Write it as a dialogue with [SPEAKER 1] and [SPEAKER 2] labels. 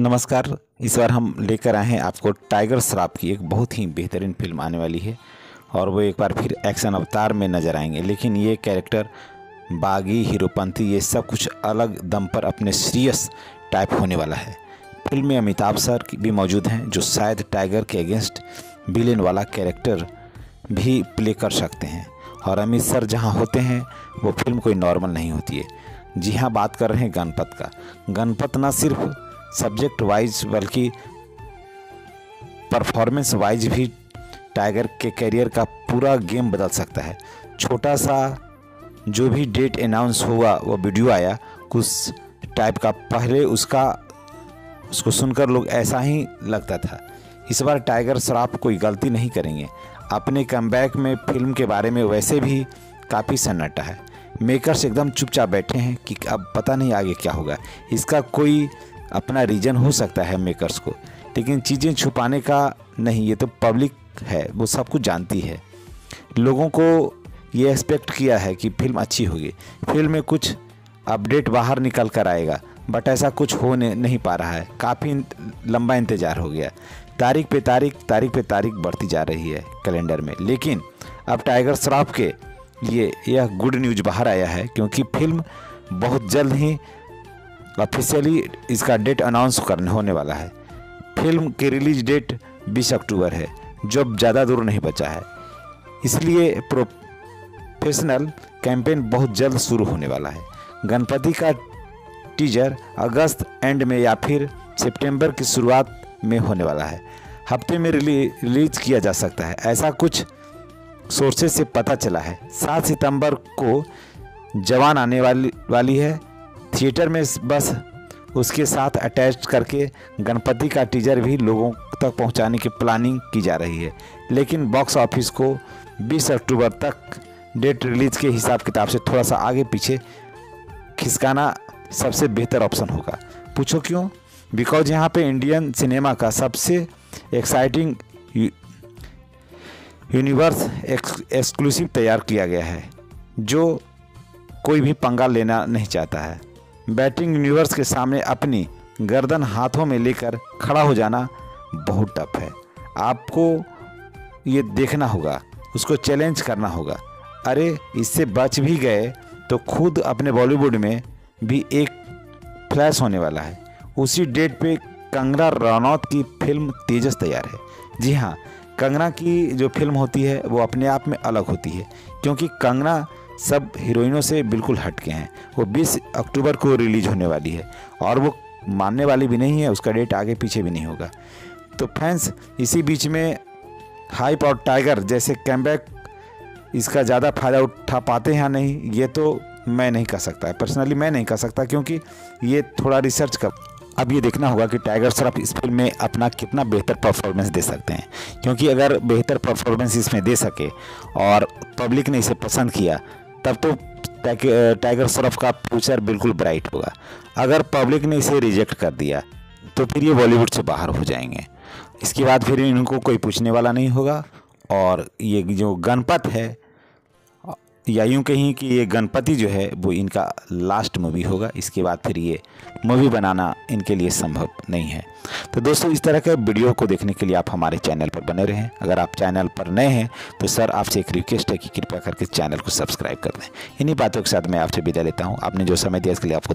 [SPEAKER 1] नमस्कार। इस बार हम लेकर आए हैं आपको टाइगर श्रॉफ की एक बहुत ही बेहतरीन फ़िल्म आने वाली है और वो एक बार फिर एक्शन अवतार में नज़र आएँगे। लेकिन ये कैरेक्टर बागी हीरोपंथी ये सब कुछ अलग दम पर अपने सीरियस टाइप होने वाला है। फ़िल्म में अमिताभ सर भी मौजूद हैं, जो शायद टाइगर के अगेंस्ट विलेन वाला कैरेक्टर भी प्ले कर सकते हैं। और अमित सर जहाँ होते हैं, वो फ़िल्म कोई नॉर्मल नहीं होती है। जी हाँ बात कर रहे हैं गणपत का। गणपत ना सिर्फ़ सब्जेक्ट वाइज बल्कि परफॉर्मेंस वाइज भी टाइगर के करियर का पूरा गेम बदल सकता है। छोटा सा जो भी डेट अनाउंस हुआ, वो वीडियो आया, कुछ टाइप का पहले उसका, उसको सुनकर लोग ऐसा ही लगता था। इस बार टाइगर श्रॉफ कोई गलती नहीं करेंगे। अपने कमबैक में फ़िल्म के बारे में वैसे भी काफ़ी सन्नाटा है। मेकर्स एकदम चुपचाप बैठे हैं कि अब पता नहीं आगे क्या होगा। इसका कोई अपना रीज़न हो सकता है मेकर्स को। लेकिन चीज़ें छुपाने का नहीं, ये तो पब्लिक है, वो सब कुछ जानती है। लोगों को ये एक्सपेक्ट किया है कि फ़िल्म अच्छी होगी। फ़िल्म में कुछ अपडेट बाहर निकल कर आएगा बट ऐसा कुछ हो नहीं पा रहा है। काफ़ी लंबा इंतज़ार हो गया। तारीख पे तारीख तारीख पे तारीख बढ़ती जा रही है कैलेंडर में। लेकिन अब टाइगर श्रॉफ के लिए यह गुड न्यूज़ बाहर आया है, क्योंकि फ़िल्म बहुत जल्द ही ऑफिशियली इसका डेट अनाउंस करने होने वाला है। फ़िल्म की रिलीज़ डेट 20 अक्टूबर है जो ज़्यादा दूर नहीं बचा है। इसलिए प्रोफेशनल कैंपेन बहुत जल्द शुरू होने वाला है। गणपति का टीजर अगस्त एंड में या फिर सितंबर की शुरुआत में होने वाला है। हफ़्ते में रिली, रिलीज़ किया जा सकता है। ऐसा कुछ सोर्सेज से पता चला है। सात सितंबर को जवान आने वाली वाली है। थिएटर में बस उसके साथ अटैच करके गणपति का टीजर भी लोगों तक पहुँचाने की प्लानिंग की जा रही है। लेकिन बॉक्स ऑफ़िस को 20 अक्टूबर तक डेट रिलीज़ के हिसाब किताब से थोड़ा सा आगे पीछे खिसकाना सबसे बेहतर ऑप्शन होगा। पूछो क्यों? बिकॉज़ यहाँ पे इंडियन सिनेमा का सबसे एक्साइटिंग यूनिवर्स एक्सक्लूसिव तैयार किया गया है, जो कोई भी पंगा लेना नहीं चाहता है। बैटिंग यूनिवर्स के सामने अपनी गर्दन हाथों में लेकर खड़ा हो जाना बहुत टफ है। आपको ये देखना होगा, उसको चैलेंज करना होगा। अरे, इससे बच भी गए तो खुद अपने बॉलीवुड में भी एक फ्लैश होने वाला है। उसी डेट पे कंगना रनौत की फ़िल्म तेजस तैयार है। जी हाँ कंगना की जो फ़िल्म होती है, वो अपने आप में अलग होती है, क्योंकि कंगना सब हीरोइनों से बिल्कुल हटके हैं। वो 20 अक्टूबर को रिलीज़ होने वाली है और वो मानने वाली भी नहीं है, उसका डेट आगे पीछे भी नहीं होगा। तो फैंस, इसी बीच में हाइप और टाइगर जैसे कैमबैक, इसका ज़्यादा फ़ायदा उठा पाते हैं या नहीं, ये तो मैं नहीं कर सकता पर्सनली मैं नहीं कह सकता क्योंकि ये थोड़ा रिसर्च कर, अब ये देखना होगा कि टाइगर श्रॉफ इस फ़िल्म में अपना कितना बेहतर परफॉर्मेंस दे सकते हैं। क्योंकि अगर बेहतर परफॉर्मेंस इसमें दे सके और पब्लिक ने इसे पसंद किया तब तो टाइगर श्रॉफ का फ्यूचर बिल्कुल ब्राइट होगा। अगर पब्लिक ने इसे रिजेक्ट कर दिया तो फिर ये बॉलीवुड से बाहर हो जाएँगे। इसके बाद फिर इनको कोई पूछने वाला नहीं होगा, और ये जो गणपत है या यूँ कहीं कि ये गणपति जो है, वो इनका लास्ट मूवी होगा। इसके बाद फिर ये मूवी बनाना इनके लिए संभव नहीं है। तो दोस्तों, इस तरह के वीडियो को देखने के लिए आप हमारे चैनल पर बने रहें। अगर आप चैनल पर नए हैं तो सर आपसे एक रिक्वेस्ट है कि कृपया करके चैनल को सब्सक्राइब कर दें। इन्हीं बातों के साथ मैं आपसे विदा लेता हूँ। आपने जो समय दिया, इसके लिए आपको